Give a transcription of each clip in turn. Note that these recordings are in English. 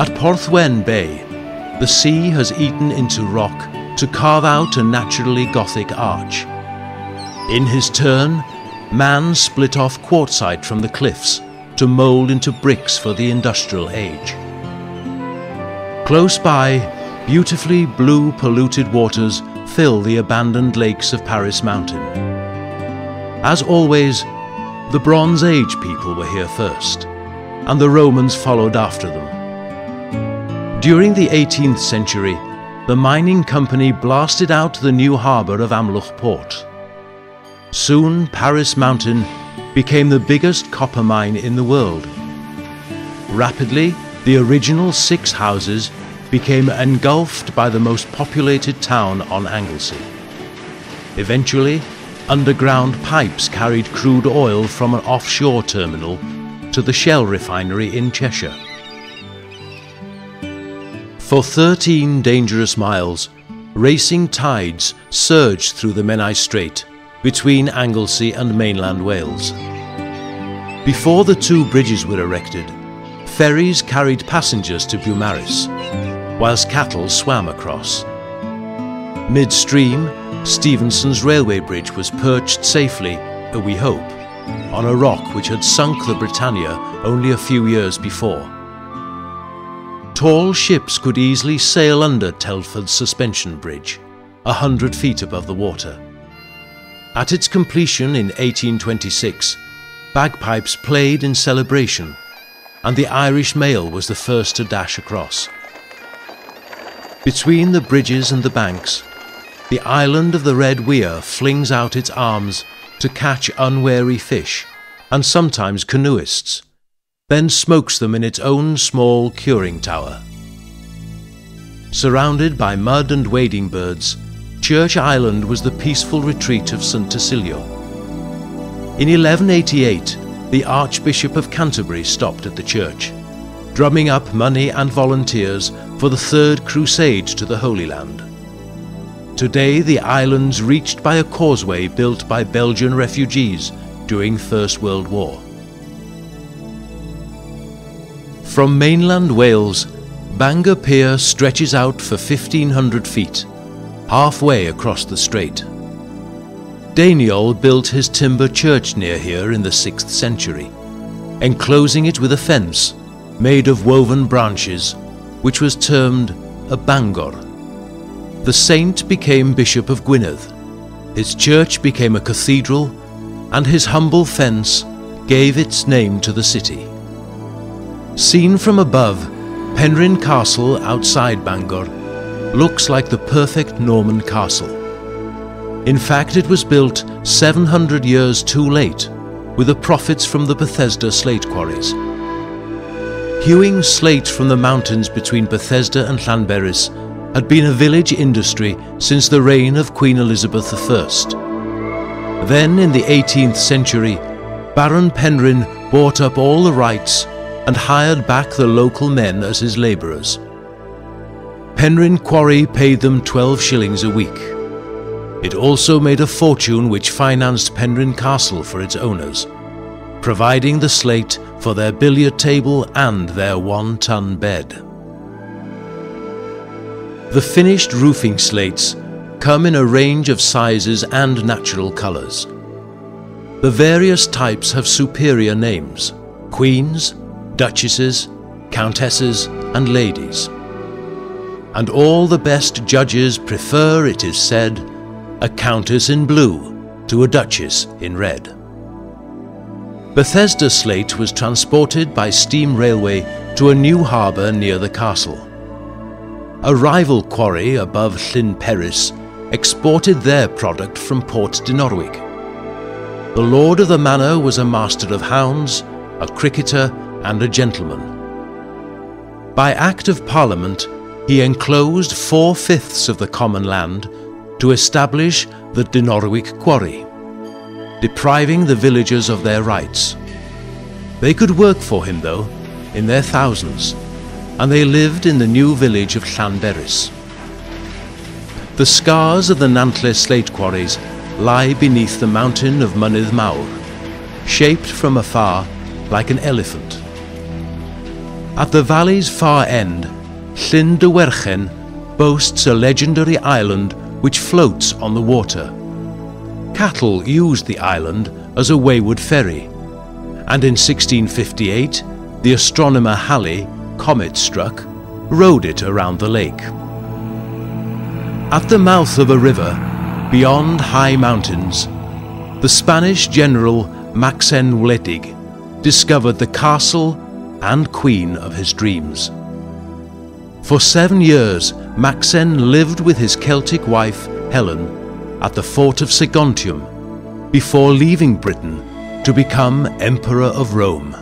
At Porthwen Bay, the sea has eaten into rock to carve out a naturally Gothic arch. In his turn, man split off quartzite from the cliffs to mould into bricks for the industrial age. Close by, beautifully blue polluted waters fill the abandoned lakes of Parys Mountain. As always, the Bronze Age people were here first, and the Romans followed after them. During the 18th century, the mining company blasted out the new harbour of Amlwch Port. Soon, Parys Mountain became the biggest copper mine in the world. Rapidly, the original six houses became engulfed by the most populated town on Anglesey. Eventually, underground pipes carried crude oil from an offshore terminal to the Shell refinery in Cheshire. For 13 dangerous miles, racing tides surged through the Menai Strait between Anglesey and mainland Wales. Before the two bridges were erected, ferries carried passengers to Beaumaris, whilst cattle swam across. Midstream, Stephenson's railway bridge was perched safely, we hope, on a rock which had sunk the Britannia only a few years before. Tall ships could easily sail under Telford's suspension bridge, a hundred feet above the water. At its completion in 1826, bagpipes played in celebration, and the Irish mail was the first to dash across. Between the bridges and the banks, the island of the Red Weir flings out its arms to catch unwary fish, and sometimes canoeists, then smokes them in its own small curing tower. Surrounded by mud and wading birds, Church Island was the peaceful retreat of St. Tysilio. In 1188, the Archbishop of Canterbury stopped at the church, drumming up money and volunteers for the Third Crusade to the Holy Land. Today, the island's reached by a causeway built by Belgian refugees during First World War. From mainland Wales, Bangor Pier stretches out for 1,500 feet halfway across the strait. Daniel built his timber church near here in the 6th century, enclosing it with a fence made of woven branches, which was termed a bangor. The saint became Bishop of Gwynedd. His church became a cathedral, and his humble fence gave its name to the city. Seen from above, Penrhyn Castle outside Bangor looks like the perfect Norman castle. In fact, it was built 700 years too late with the profits from the Bethesda slate quarries. Hewing slate from the mountains between Bethesda and Llanberis had been a village industry since the reign of Queen Elizabeth I. Then, in the 18th century, Baron Penrhyn bought up all the rights and hired back the local men as his labourers. Penrhyn Quarry paid them 12 shillings a week. It also made a fortune which financed Penrhyn Castle for its owners, providing the slate for their billiard table and their one-ton bed. The finished roofing slates come in a range of sizes and natural colours. The various types have superior names, queens, duchesses, countesses and ladies and all the best judges prefer, it is said, a countess in blue to a duchess in red. Bethesda slate was transported by steam railway to a new harbour near the castle. A rival quarry above Llyn Peris exported their product from Port Dinorwig. The lord of the manor was a master of hounds, a cricketer and a gentleman. By Act of Parliament, he enclosed four-fifths of the common land to establish the Dinorwig quarry, depriving the villagers of their rights. They could work for him, though, in their thousands, and they lived in the new village of Llanberis. The scars of the Nantlle slate quarries lie beneath the mountain of Mynydd Mawr, shaped from afar like an elephant. At the valley's far end, Llyn y Dywarchen boasts a legendary island which floats on the water. Cattle used the island as a wayward ferry, and in 1658 the astronomer Halley, comet struck, rode it around the lake. At the mouth of a river, beyond high mountains, the Spanish general Maxen Wledig discovered the castle and queen of his dreams. For seven years, Maxen lived with his Celtic wife, Helen, at the fort of Segontium before leaving Britain to become Emperor of Rome.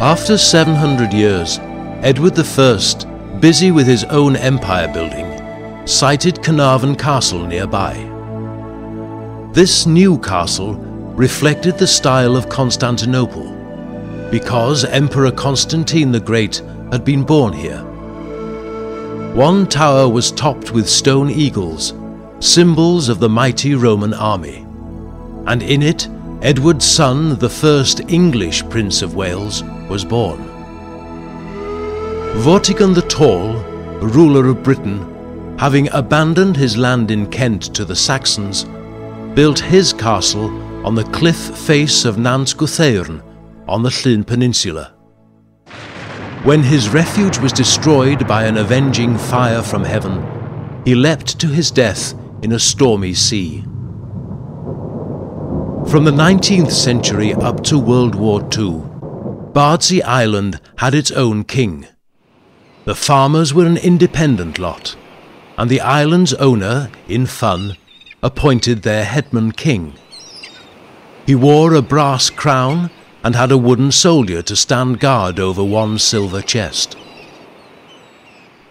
After 700 years, Edward I, busy with his own empire building, sighted Carnarvon Castle nearby. This new castle reflected the style of Constantinople, because Emperor Constantine the Great had been born here. One tower was topped with stone eagles, symbols of the mighty Roman army, and in it Edward's son, the first English Prince of Wales, was born. Vortigern the Tall, ruler of Britain, having abandoned his land in Kent to the Saxons, built his castle on the cliff face of Nant Gwrtheyrn on the Llyn Peninsula. When his refuge was destroyed by an avenging fire from heaven, he leapt to his death in a stormy sea. From the 19th century up to World War II, Bardsey Island had its own king. The farmers were an independent lot, and the island's owner, in fun, appointed their headman king. He wore a brass crown and had a wooden soldier to stand guard over one silver chest.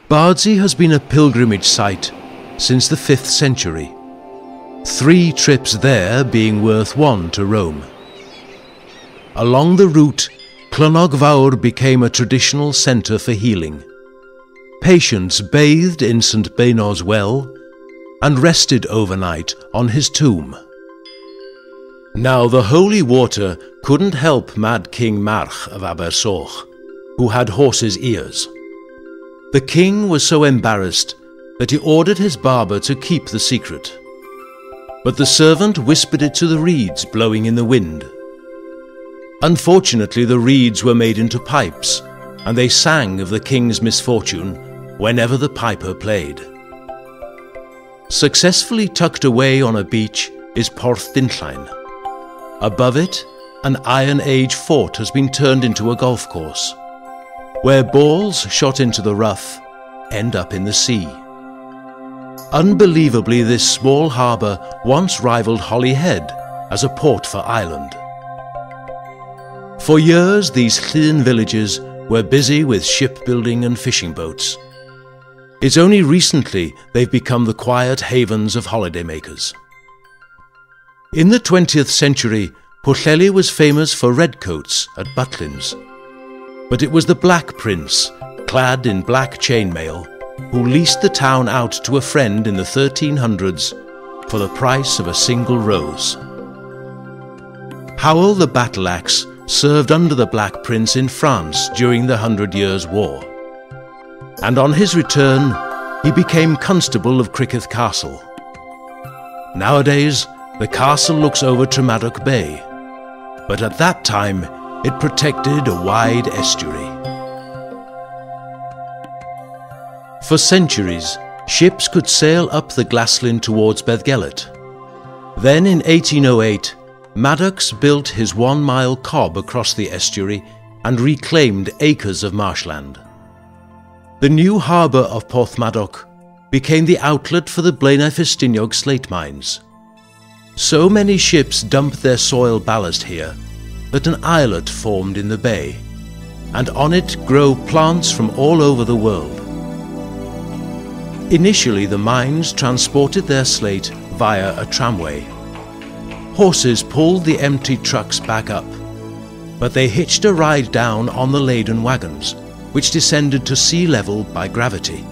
Bardsey has been a pilgrimage site since the 5th century, three trips there being worth one to Rome. Along the route, Clynnog Fawr became a traditional centre for healing. Patients bathed in St. Beuno's well and rested overnight on his tomb. Now the holy water couldn't help Mad King March of Abersoch, who had horse's ears. The king was so embarrassed that he ordered his barber to keep the secret. But the servant whispered it to the reeds blowing in the wind. Unfortunately, the reeds were made into pipes, and they sang of the king's misfortune whenever the piper played. Successfully tucked away on a beach is Porth Dinllaen, Above it, an Iron Age fort has been turned into a golf course, where balls shot into the rough end up in the sea. Unbelievably, this small harbour once rivaled Holyhead as a port for Ireland. For years, these Llyn villages were busy with shipbuilding and fishing boats. It's only recently they've become the quiet havens of holidaymakers. In the 20th century, Pwllheli was famous for redcoats at Butlins. But it was the Black Prince, clad in black chainmail, who leased the town out to a friend in the 1300s for the price of a single rose. Howell the Battle Axe served under the Black Prince in France during the Hundred Years' War. And on his return, he became Constable of Criccieth Castle. Nowadays, the castle looks over Tremadog Bay, but at that time it protected a wide estuary. For centuries, ships could sail up the Glaslyn towards Beddgelert. Then in 1808, Madocks built his one-mile cob across the estuary and reclaimed acres of marshland. The new harbour of Porthmadog became the outlet for the Blaenau Ffestiniog slate mines. So many ships dumped their soil ballast here that an islet formed in the bay, and on it grow plants from all over the world. Initially, the mines transported their slate via a tramway. Horses pulled the empty trucks back up, but they hitched a ride down on the laden wagons, which descended to sea level by gravity.